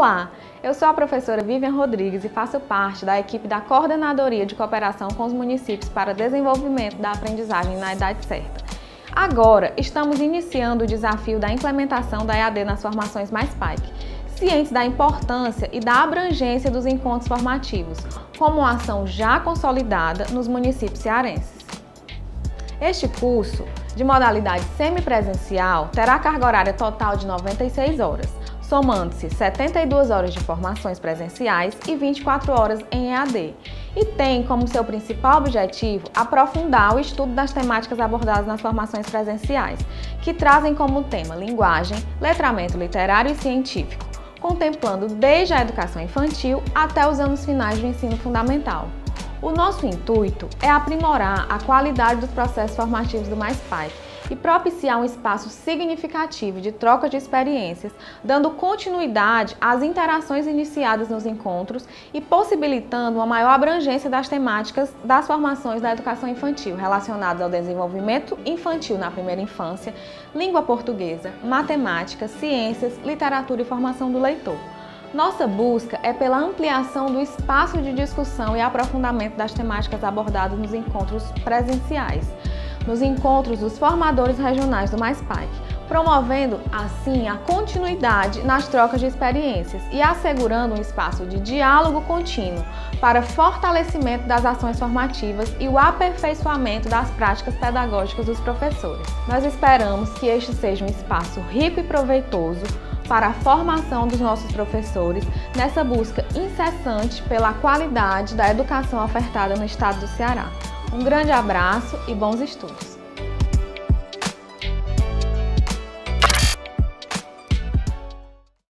Olá, eu sou a professora Vivian Rodrigues e faço parte da equipe da Coordenadoria de Cooperação com os Municípios para Desenvolvimento da Aprendizagem na Idade Certa. Agora, estamos iniciando o desafio da implementação da EAD nas formações mais PAIC, cientes da importância e da abrangência dos encontros formativos, como ação já consolidada nos municípios cearenses. Este curso, de modalidade semipresencial, terá carga horária total de 96 horas, somando-se 72 horas de formações presenciais e 24 horas em EAD, e tem como seu principal objetivo aprofundar o estudo das temáticas abordadas nas formações presenciais, que trazem como tema linguagem, letramento literário e científico, contemplando desde a educação infantil até os anos finais do ensino fundamental. O nosso intuito é aprimorar a qualidade dos processos formativos do Mais Pai e propiciar um espaço significativo de troca de experiências, dando continuidade às interações iniciadas nos encontros e possibilitando uma maior abrangência das temáticas das formações da educação infantil relacionadas ao desenvolvimento infantil na primeira infância, língua portuguesa, matemática, ciências, literatura e formação do leitor. Nossa busca é pela ampliação do espaço de discussão e aprofundamento das temáticas abordadas nos encontros presenciais nos encontros dos formadores regionais do Mais Pike, promovendo assim a continuidade nas trocas de experiências e assegurando um espaço de diálogo contínuo para fortalecimento das ações formativas e o aperfeiçoamento das práticas pedagógicas dos professores. Nós esperamos que este seja um espaço rico e proveitoso para a formação dos nossos professores nessa busca incessante pela qualidade da educação ofertada no estado do Ceará. Um grande abraço e bons estudos!